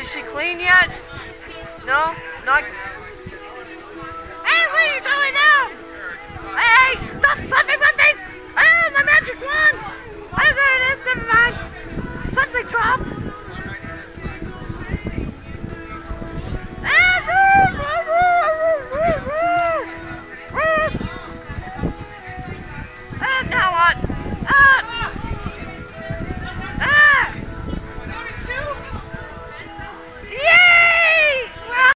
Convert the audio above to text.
Is she clean yet? No? Not...